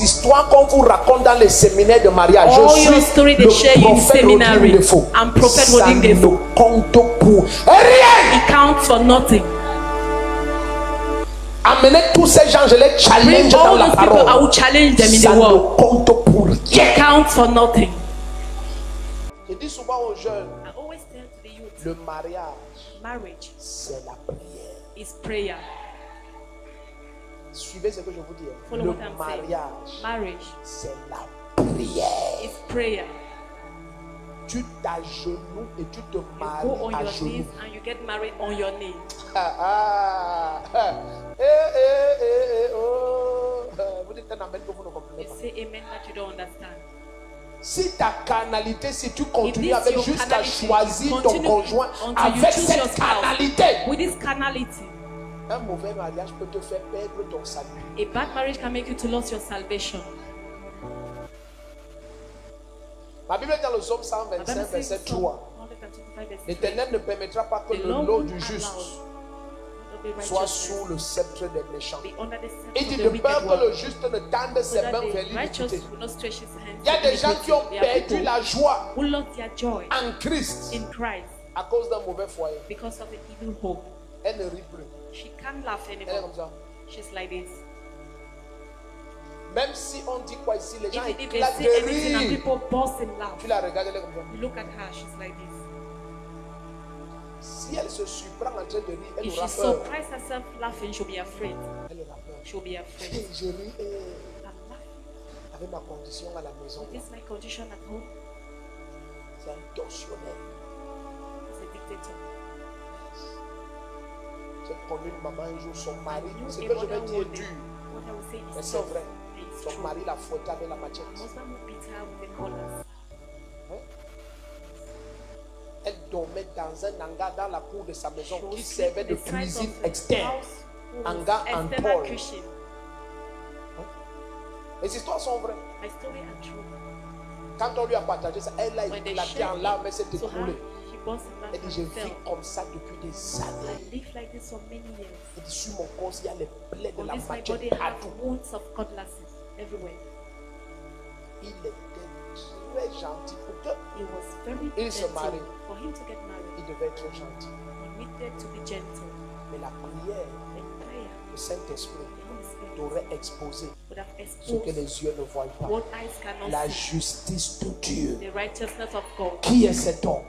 histoires qu'on vous raconte dans les séminaires de mariage. All je suis story le prophète. Rodrigue Defo. I'm prophet Ça ne compte pour rien. It counts for nothing. Amenez tous ces gens, je les challenge dans la those people, I parole. will challenge them in Ça the ne world. compte pour It rien. counts for nothing. Je dis souvent aux jeunes, I always tell to the youth, le mariage, marriage c'est la prière. is prayer. Suivez ce que je vous dis. hein. Follow Le mariage, Marriage c'est la prière. is prayer. Tu t'agenouilles et tu te You maries go on à your genoux. knees and you get married on your knee. Ah, ah, ah. Eh, eh, eh, eh, oh. Vous dites un amen que vous ne comprenez You pas. say amen that you don't understand. Si ta carnalité, si tu continues avec jusqu'à choisir ton conjoint you avec cette spouse. carnalité, With this carnality, un mauvais mariage peut te faire perdre ton salut. a bad marriage can make you to lose your salvation. Ma Bible dans le psaume The 125, Bible says verset in Psalm 3. 125 verse 3, L'éternel ne permettra pas que le lot du juste soit sous le sceptre des méchants. Il dit de peur que le juste ne tende ses mains vers l'iniquité. Il y a des gens qui ont perdu la joie en Christ à cause d'un mauvais foyer. Elle ne rit plus. She can't laugh Elle est anymore. comme ça. She's like this. Même si on dit quoi ici, les gens if éclatent say de anything and rire. people burst in laugh, Tu la regardes, elle est comme ça. you look at her, she's like this. Si elle se surprend en train de rire, elle If aura she peur. surprises herself laughing, she'll be afraid. Elle aura peur. She'll be afraid. Et je ris eh, I'm laughing. avec ma condition à la maison. Is this my condition at home? C'est un tortionnaire. Dictator. J'ai connu une maman un jour, son mari. Ce que je vais dire est dur. Mais is c'est vrai? Son mari la fouettait avec la machette. Elle dormait dans un hangar dans la cour de sa maison qui servait de cuisine externe. Hangar en Paul. kitchen. Les histoires sont vraies. Quand on lui a partagé ça, elle a éclaté en larmes, elle s'est écroulée. Elle dit, je vis comme ça depuis des I années. live like this for many years. Elle dit, sur mon corps, il y a les plaies de la machette partout. wounds of cutlasses everywhere. Il était très gentil pour que He was very Il se marie. For him to get married, il devait être gentil. he needed to be gentle. Mais la prière, le Saint-Esprit t'aurait exposé ce que les yeux ne voient pas. La justice de Dieu. Qui est cet homme?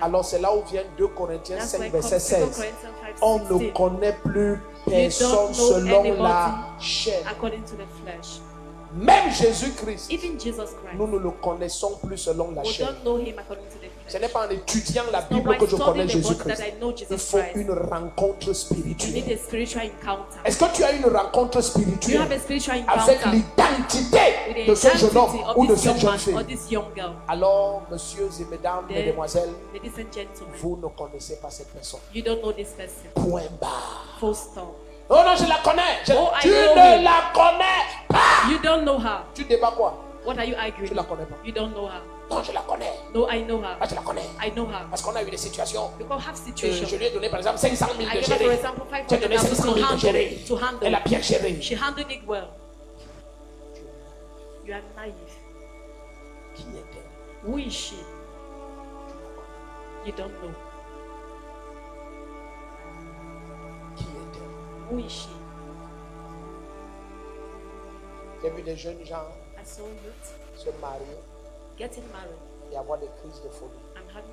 Alors c'est là où vient 2 Corinthiens That's 5, why verset 2 16. Corinthians 5, On ne 16, connaît plus personne selon la chair. Même Jésus-Christ, nous ne le connaissons plus selon la chair. Ce n'est pas en étudiant la Bible que je connais Jésus-Christ. Il faut une rencontre spirituelle. Est-ce que tu as une rencontre spirituelle avec l'identité de ce jeune homme ou de cette jeune fille? Alors, messieurs et mesdames, mesdemoiselles, ladies and gentlemen, vous ne connaissez pas cette personne. you don't know this person. Point barre. Oh non, je la connais. Je- Oh, tu ne la connais pas. You don't know her. Tu débats quoi? What are you arguing? Tu la connais pas. You don't know her. Non, je la connais. No, I know her. Ah, je la connais. I know her. Parce qu'on a eu des situations. Because have Euh, je lui ai donné par exemple 500 000 I de gérer. as donné 500,000 500 to 000 de gérer. To handle. Elle a bien géré. She handled it well. You are naive. Qui est-elle? Who is she? You don't know. She? J'ai vu des jeunes gens I saw youth se marier. Getting married. Et avoir des crises de folie. having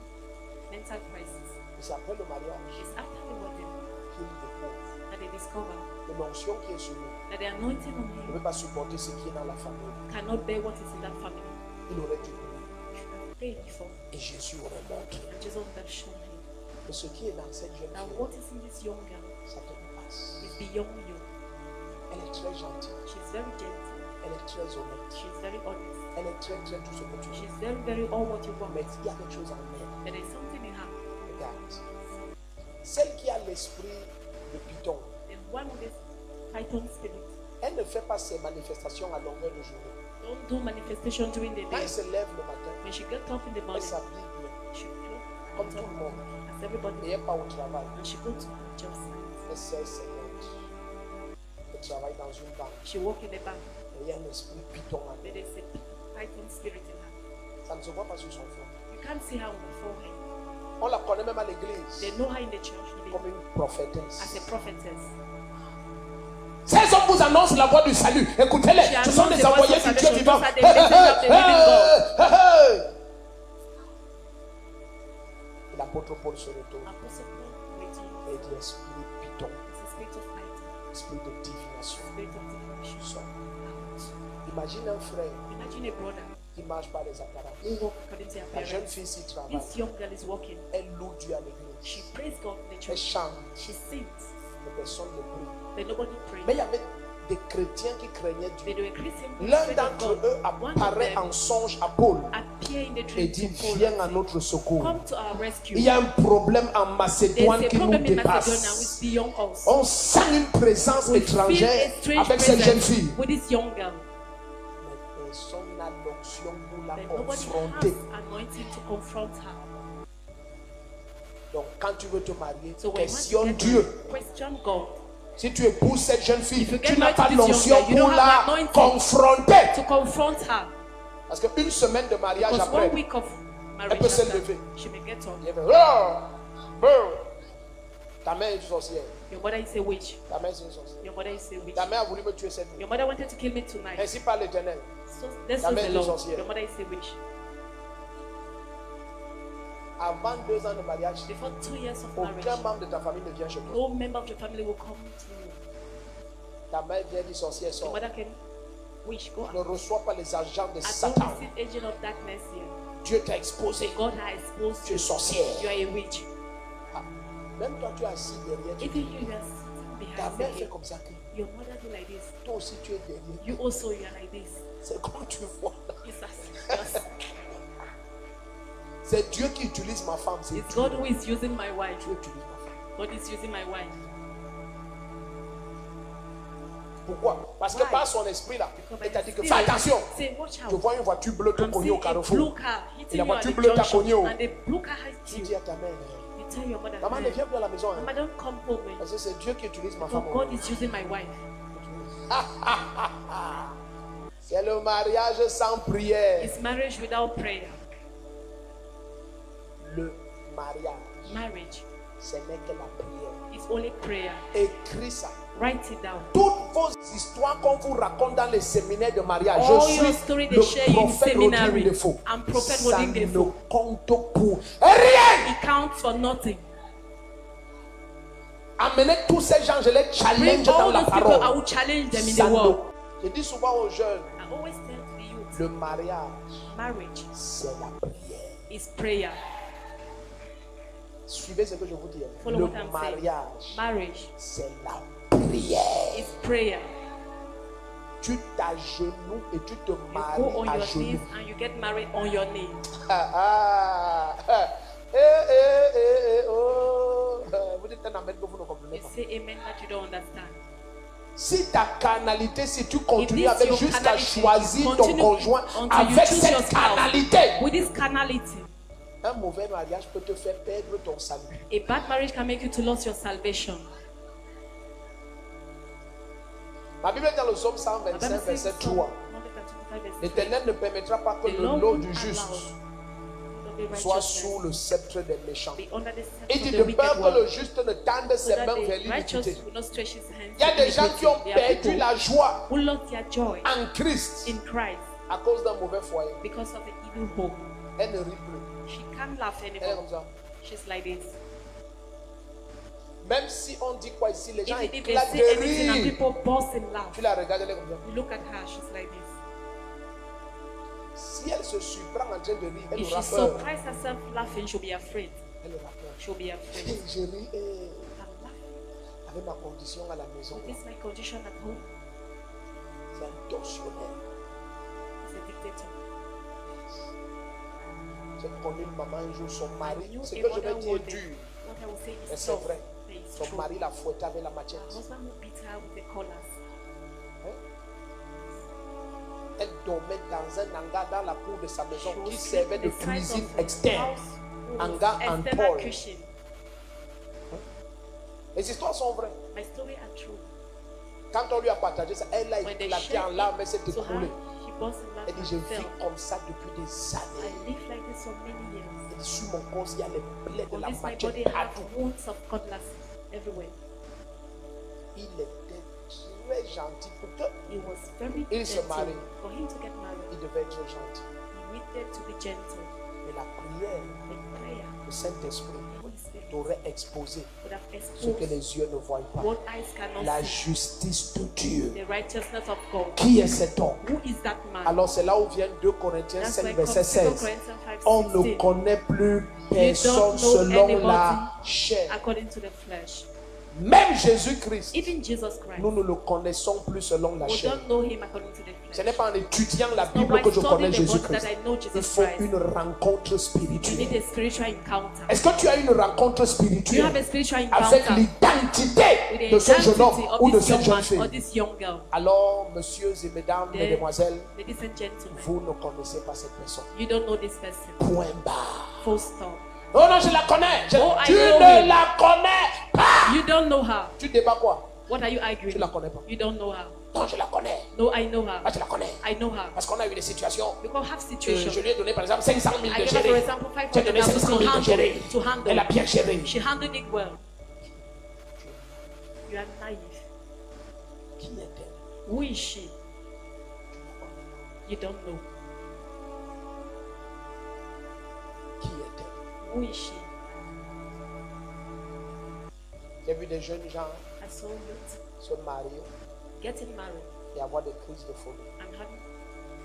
mental crisis. Et c'est après le mariage It's after the wedding qu'ils découvrent that they discover que l'onction qui est sur lui that the anointing on ne peut pas supporter ce qui est dans la famille. cannot bear what is in that family. Il aurait dû before, Et Jésus aurait montré. And Jesus would have shown ce qui est dans cette jeune fille, what is in this young girl? ça te dépasse. is beyond you. Elle est très gentille. She's very gentle. Elle est très honnête. She's very honest. Elle est très, très tout ce que tu veux. She's very, very all what you want. Mais il y a quelque chose en elle. There is something in her. Regarde. Celle qui a l'esprit de Python, The one with this Python spirit. elle ne fait pas ses manifestations à longueur de journée. Don't do manifestation during the Quand day. elle se lève le matin, When she gets up in the elle morning, s'habille bien, she comme tout le monde. Everybody Et elle part au travail. and she goes to her job site. Elle sert ses notes. Elle travaille dans une banque. She work in the bank. il y a un esprit python. en But elle. there's a python spirit in her. Ça ne se voit pas sur son front. You can't see her on the forehead. On la connaît même à l'église They know her in the church comme une prophétesse. as a prophetess. Ces hommes vous annoncent la voie du salut. Écoutez-les. Ce sont des envoyés du Dieu vivant. Hey, hey, hey. Paul se retourne et dit Esprit python, esprit de divination. Out. Imagine un frère Imagine a brother qui marche par les appareils. La jeune fille s'y travaille. This young girl is walking. Elle loue Dieu à She l'église. Elle chante. She sings, Mais personne ne prie. but nobody prays. Mais il y avait des chrétiens qui craignaient Dieu. L'un d'entre eux apparaît en songe à Paul et dit Viens à notre secours. Il y a un problème en Macédoine qui nous dépasse. On sent une présence étrangère avec cette jeune fille. Mais personne n'a l'onction pour la confronter. Donc quand tu veux te marier, questionne Dieu. Si tu épouses cette jeune fille, tu n'as pas l'onction pour la confronter. Parce qu'une semaine de mariage après, marriage, peut se lever. Oh! Oh! Ta mère est une sorcière. Your mother is a witch. Ta mère est une sorcière. Your mother is a witch. Ta mère a voulu me tuer cette nuit. Your mother wanted to kill me tonight. Ainsi par l'éternel. So Ta mère est Lord. sorcière. Your mother is a witch. Avant deux ans de mariage, Before two years of marriage, aucun membre de ta famille ne vient chez toi. no member of your family will come to you. Ta mère vient dire sorcière Your sort. mother can wish, go Ne out. reçois pas les agents de I don't Satan. receive agent of darkness here. Dieu t'a exposé. God has exposed Tu es you. sorcière. You are a witch. Ah, Même toi, tu es assis derrière. tu- Even you, you are sitting Ta behind mère the fait comme ça. que Your mother do like this. Toi aussi, tu es derrière. You also, you are like this. C'est comme tu vois? It's as, yes. C'est Dieu qui utilise ma femme. C'est It's Dieu. God who is using my wife. Dieu utilise ma femme. God is using my wife. Pourquoi? Parce que Why? par son esprit là, Because il t'a dit que fais attention. Out. vois une voiture bleue te cogner au carrefour. car Et la voiture bleue t'a cogné au. and the blue car hits Tu dis à ta mère, You tell your mother, maman ne "Hey, viens plus à la maison. hein. Mama, don't come home. eh, Parce que c'est Dieu qui utilise ma femme. God is using my wife. C'est le mariage sans prière. It's marriage without prayer. Le mariage, Marriage ce n'est que la prière. is only prayer. Écris ça. Write it down. Toutes vos histoires qu'on vous raconte dans les séminaires de mariage, All je suis story le prophète prophet Ça ne compte pour rien. It counts for nothing. Amenez tous ces gens, je les challenge dans la those people, I parole. will challenge them in the world. Je dis souvent aux jeunes, I always tell to the youth, le mariage, marriage c'est la prière. is prayer. Suivez ce que je vous dis. hein. Follow Le mariage, Marriage c'est la prière. prayer. Tu t'agenouilles et tu te maries à your genoux. knees and you get married on your knee. Ah, ah. Eh, eh, eh, eh, oh. Vous dites un amen que vous ne comprenez You pas. say amen that you don't understand. Si ta carnalité, si tu continues avec jusqu'à choisir ton conjoint avec cette carnalité, With this carnality, un mauvais mariage peut te faire perdre ton salut. a bad marriage can make you to lose your salvation. Ma Bible est dans le psaume The 125, Bible says verset Psalm 3. 125 verse 3, L'éternel ne permettra pas que le lot du juste soit sous le sceptre des méchants. Il dit de peur que le juste ne tende ses mains vers l'iniquité. Il y a des gens qui ont perdu la joie en Christ à cause d'un mauvais foyer. Elle ne rit plus. She can't laugh Elle est anymore. comme ça. She's like this. Même si on dit quoi ici, les gens if éclatent de rire. people burst in laugh, Tu la regardes, elle est comme ça. you look at her, she's like this. Si elle se surprend en train de rire, elle If aura she peur. surprises herself laughing, she'll be afraid. Elle aura peur. She'll be afraid. Et je ris eh, avec ma condition à la maison. This is my condition at home. C'est un tortionnaire. He's a dictator. J'ai connu une maman un jour, son mari. Ce que je vais dire est dur. Mais is c'est vrai. Son mari l'a fouetté avec la machette. Collars. Elle dormait dans un hangar dans la cour de sa maison qui servait de cuisine externe. Hangar en Paul. kitchen. Les histoires sont vraies. My story are true. Quand on lui a partagé ça, elle a éclaté en larmes, elle s'est écroulée. Elle dit, je vis comme ça depuis des années. I lived like this for many years. Elle dit, sur mon corps, il y a les plaies de la everywhere. Il était très gentil pour que He was very Il se marie. For him to get married, il devait être gentil. he needed to be gentle. Mais la prière, le Saint-Esprit t'aurait exposé ce que les yeux ne voient pas. La justice de Dieu. The righteousness of God. Qui est cet homme? Alors c'est là où vient 2 Corinthiens That's 5, why verset 2 16. Corinthians 5, On ne 16, connaît plus personne selon la chair. Même Jésus-Christ, nous ne le connaissons plus selon la chair. Ce n'est pas en étudiant la Bible que je connais Jésus-Christ. Il faut Christ. une rencontre spirituelle. Est-ce que tu as une rencontre spirituelle avec l'identité de ce jeune homme ou de cette jeune fille? Alors, messieurs et mesdames, mesdemoiselles, vous ne connaissez pas cette personne. you don't know this person. Point barre. Oh non, je la connais. Je- Oh, tu ne la connais pas. You don't know her. Tu débats quoi? What are you Tu arguing? la connais pas. You don't know her. Non, je la connais. No, I know her. Ah, je la connais. I know her. Parce qu'on a eu des situations. Because have situation. je lui ai donné par exemple 500 000 I de gérer. J'ai donné 500 500,000 to 000 de gérer. handle. To handle. Elle a bien géré. She handled it well. You are naive. Qui est-elle? Who is she? You don't know. Is she? J'ai vu des jeunes gens I saw youth se marier getting married et avoir des crises de folie. and having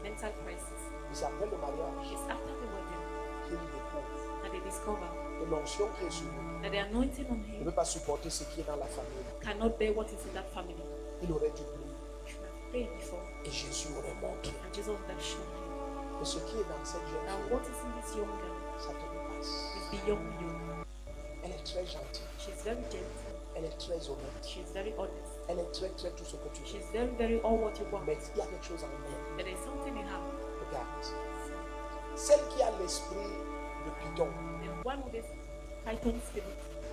mental crisis. C'est après le mariage It's after the wedding qu'ils découvrent that they discover que l'onction qui est sur lui that the anointing on ne him peut pas supporter ce qui est dans la famille. cannot bear what is in that family. Il aurait dû prier You have prayed before, et Jésus aurait montré. and Jesus would have shown him. Ce qui est dans cette jeune fille, what is in this young girl ça te is beyond you. Elle est très gentille. She's very gentle. Elle est très honnête. She's very honest. Elle est très, très tout ce que tu veux. She's very, very all what you want. Mais il y a quelque chose en elle. There is something in her. Regarde. Celle qui a l'esprit de Python, And one with this Python spirit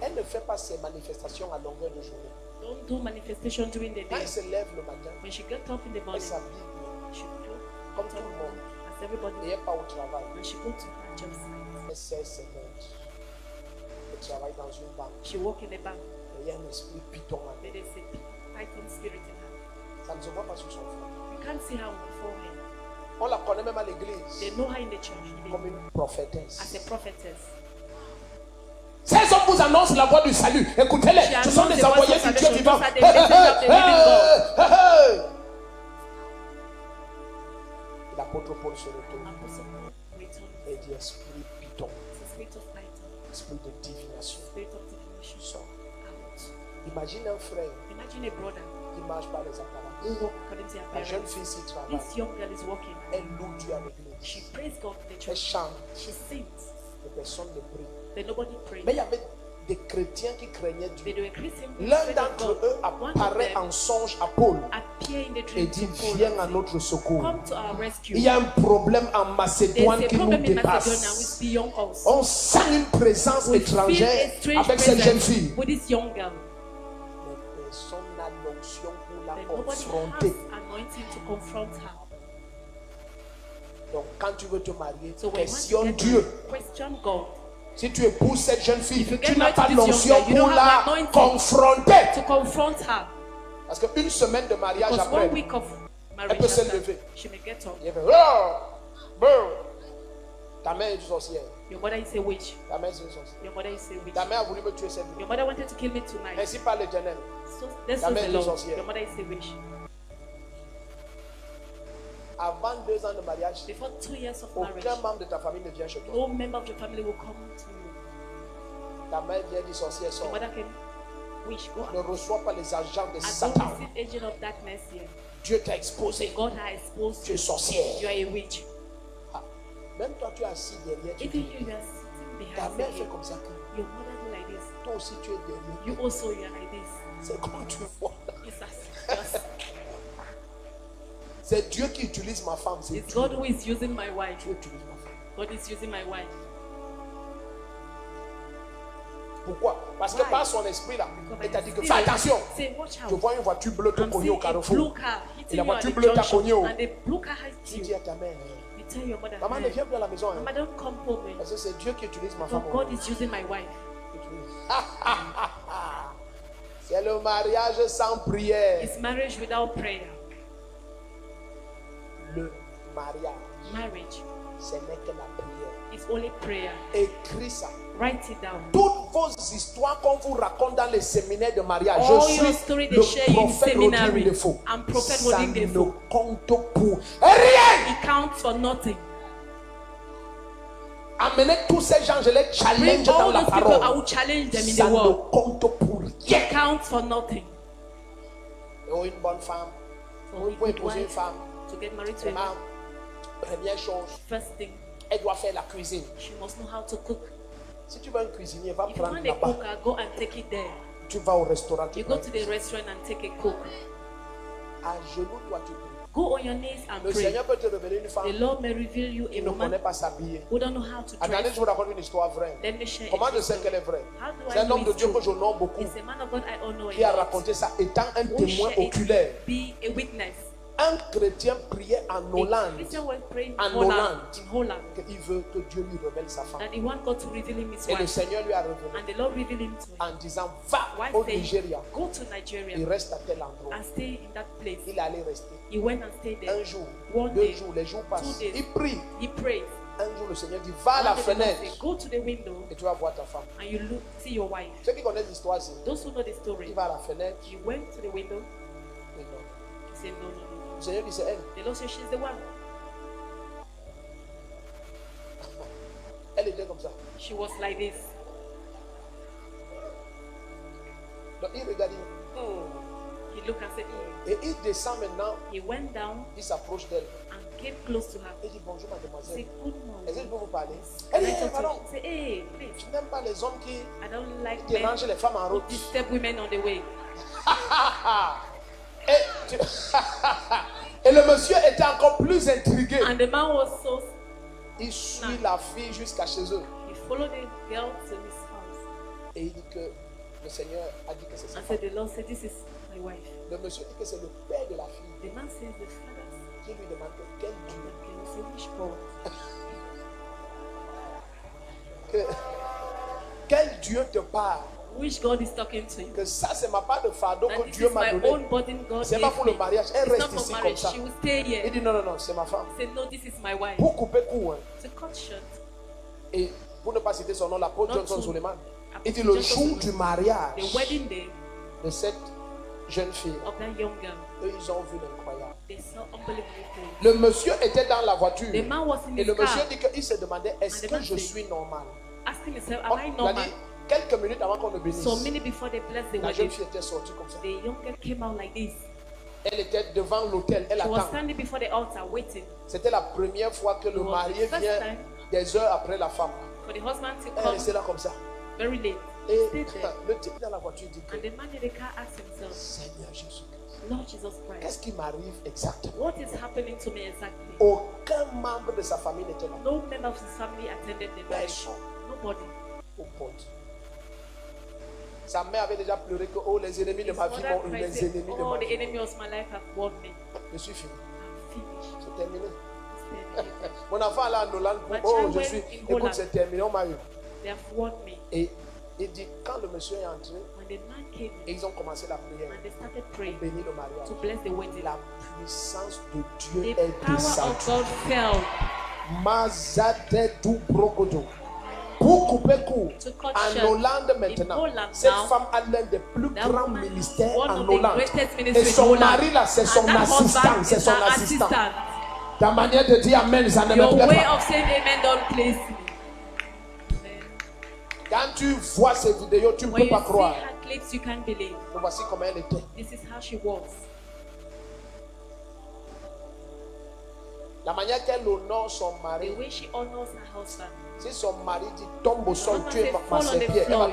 elle ne fait pas ses manifestations à longueur de journée. don't do manifestation during the Quand day. elle se lève le matin, When she gets up in the elle morning, s'habille bien, she everybody elle part au travail. she go to her job site. Elle sert ses maîtres. Elle travaille dans une banque. She in the bank. Et il y a un esprit Python en There elle. is a Python spirit in her. Ça ne se voit pas sur son front. You can't see her on the forehead. On la connaît même à They l'église know her in the church they- comme une prophétesse. as a prophetess. Ces hommes vous annoncent la voie du salut. Écoutez-les. Ce sont des envoyés du Dieu vivant. Hey, hey, hey. Et L'apôtre Paul se retourne Apostle Paul returned et dit Esprit Python, the spirit of Python, esprit de divination. spirit of divination Sort. out. Imagine un frère Imagine a brother qui marche par les who apparences. walk according to her La jeune parents. fille s'y travaille. This young girl is walking. Elle loue Dieu à She l'église. prays God in the Elle church. chante. She sings. Les personnes ne prient. But nobody prays. Mais il y avait des chrétiens qui craignaient Dieu. L'un d'entre eux apparaît en songe à Paul et dit Viens à notre secours. Il y a un problème en Macédoine qui nous dépasse. On sent une présence étrangère avec cette jeune fille. Mais personne n'a l'onction pour la confronter. Donc, quand tu veux te marier, questionne Dieu. Si tu épouses cette jeune fille, tu n'as pas l'onction pour la confronter. Parce qu'une semaine de mariage Because après, one week of Elle peut se lever. il fait Oh. Ta mère est une sorcière. Your mother is a witch. Ta mère est une sorcière. Your mother is a witch. Ta mère a voulu me tuer cette nuit. Your mother wanted to kill me tonight. Ainsi par l'éternel. So Ta mère est Lord. sorcière. Your mother is a witch. Avant deux ans de mariage, Before two years of marriage, aucun membre de ta famille ne vient chez toi. no member of your family will come to you. Ta mère vient Your mother can wish, go Ne out. reçois pas les agents de I don't Satan. receive agent of darkness here. Dieu t'a exposé. God has exposed Tu es you. sorcière. You are a witch. Ah. Même toi, tu es assis derrière. Tu Even dis, you, you are sitting ta behind mère the fait comme ça. Your mother do like this. Toi aussi, tu es derrière. You also you are like this. C'est comment tu vois? C'est Dieu qui utilise ma femme. C'est It's Dieu. God who is using my wife. Dieu utilise ma femme. God is using my wife. Pourquoi? Parce que Why? par son esprit là, il t'a dit que fais attention. Say, watch Je vois une voiture bleue te cogner au carrefour. car Et la voiture bleue t'a cogné au. and the blue car Tu dis à ta mère, You tell your mother, maman ne "Hey, viens plus à la maison. hein. Mama, don't come home. eh. Parce que c'est Dieu qui utilise ma femme. God is using my wife. C'est le mariage sans prière. It's marriage without prayer. Mariage, Marriage ce n'est que la prière. is only prayer. Écris ça. Write it down. Toutes vos histoires qu'on vous raconte dans les séminaires de mariage, All je your suis le prophète. I'm prophet Ça ne compte pour rien. It counts for nothing. Amenez tous ces gens, je les challenge dans la those people, I parole. will challenge them in Ça the ne world. compte pour rien. It counts for nothing. Oh, une bonne femme. Pour good épouser une femme, to get married to a man, première chose, first thing, elle doit faire la cuisine. she must know how to cook. Si tu veux un cuisinier, va If prendre là-bas. go and take it there. Tu vas au restaurant, tu You go to the restaurant and take a cook. À genoux, toi, tu pries. Go on your knees and Le pray. Seigneur peut te révéler une The femme Lord may reveal you qui a ne connaît pas s'habiller. who don't know how to Attendez, dress. je vous raconte une histoire vraie. Let me share Comment je sais qu'elle est vraie? How do C'est I un know homme de it's Dieu que j'honore beaucoup It's a man of God I honor qui a raconté ça étant un Who témoin share it oculaire. be a witness? Un chrétien priait en Hollande En Hollande. in Holland, qu'il veut que Dieu lui révèle sa femme. that he want God to reveal him his Et le. Seigneur lui a révélé en disant Va au Nigeria. go to Il reste à tel endroit. and stay in that place. Il allait rester. He went and stayed Un jour, deux jours, les jours passent. Il prie. He prayed. Un jour, le Seigneur dit Va à la fenêtre said, Go to the window et tu vas voir ta femme. and you look, see your wife. Ceux qui connaissent l'histoire, c'est Those who know the il va à la fenêtre. he went to the window. mais non. He said, No, no, no, Seigneur dit C'est elle. The Lord said, She's the one. Elle était comme ça. She was like this. Donc il dit, Hmm. He looked and said, "Hmm." Et il descend maintenant, He went down il s'approche d'elle. and came close to her. Il dit Bonjour mademoiselle. Good Est-ce que je morning. peux vous parler? Can Elle I dit Pardon, Hey, please. je n'aime pas les hommes qui I don't like men dérangent les femmes en route. disturb women on the way. Et, le monsieur était encore plus intrigué. And the man was so, Il suit la fille jusqu'à chez eux. he followed the girl to his house Et il dit que le Seigneur a dit que c'est sa and femme. said, The Lord said, This is my wife. Le monsieur dit que c'est le père de la fille The man says, The father qui lui demande que quel Dieu, can say, Which God? que, quel Dieu te parle? Which God is talking to you? Que ça, c'est ma part de fardeau que Dieu m'a donné. C'est pas pour le mariage. Elle reste ici comme ça. She will stay Il here. dit non, non, non, c'est ma femme. Said, No, this is my wife. Pour couper court, hein, To cut short, et pour ne pas citer son nom, l'apôtre Johnson Suleiman. Il dit le jour du mariage the wedding day de cette jeune fille, of that young girl, eux, ils ont vu l'incroyable. they saw unbelievable things. Le monsieur était dans la voiture. The man was in Et le monsieur dit qu'il se demandait est-ce que je suis normal? asking himself, Oh, Am I il a normal? Quelques minutes avant qu'on ne bénisse. So many before they blessed the La jeune wedding, fille était sortie comme ça. the young girl came out like this. Elle était devant l'hôtel, elle She was attend. standing before the altar waiting C'était la première fois que le was marié the first vient time. des heures après la femme. for the husband to Elle come là comme ça. very late. Et Stayed there. le type dans la voiture dit que And the man in the car asked himself, Seigneur Jésus-Christ, Lord Jesus Christ, qu'est-ce qui m'arrive exactement? what is happening to me exactly? Aucun membre de sa famille n'était là. No member of his family attended the marriage. Personne Nobody. au. Sa mère avait déjà pleuré que oh, les ennemis de ma vie m'ont les ennemis de Oh, ma vie. Je suis fini. C'est terminé. Mon enfant là en Hollande, oh, je suis. Écoute, c'est terminé, on m'a eu. Et il dit, quand le monsieur est entré, et ils ont commencé la prière, praying bénir le mariage. to bless the wedding, La puissance de Dieu est descendue. To cut en. Hollande maintenant, cette femme a l'un des plus grands ministères en Hollande. Et son mari là, c'est son assistant, c'est son assistant. Ta manière de dire Amen, ça ne me plaît pas. Quand tu vois ces vidéos, tu ne peux pas croire. her clips, you can't believe. Donc voici comment elle était. This is how she was. La manière qu'elle honore son The mari. way she honors her husband. Si son mari dit tombe au sol, tu es ma, serpillère,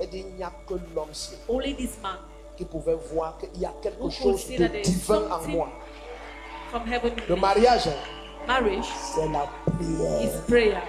elle dit il n'y a que l'homme-ci Only this man qui pouvait voir qu'il y a quelque chose de divin en moi. Le mariage, hein, c'est la prière. is prayer.